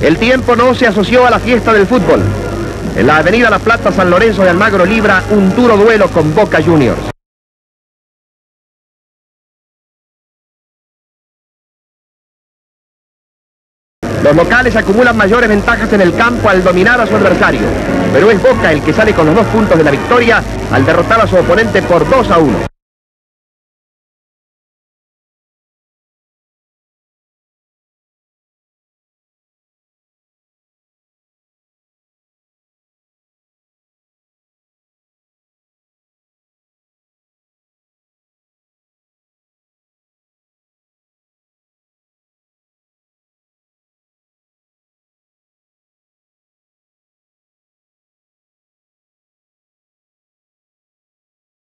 El tiempo no se asoció a la fiesta del fútbol. En la avenida La Plata San Lorenzo de Almagro libra un duro duelo con Boca Juniors. Los locales acumulan mayores ventajas en el campo al dominar a su adversario, pero es Boca el que sale con los dos puntos de la victoria al derrotar a su oponente por 2 a 1.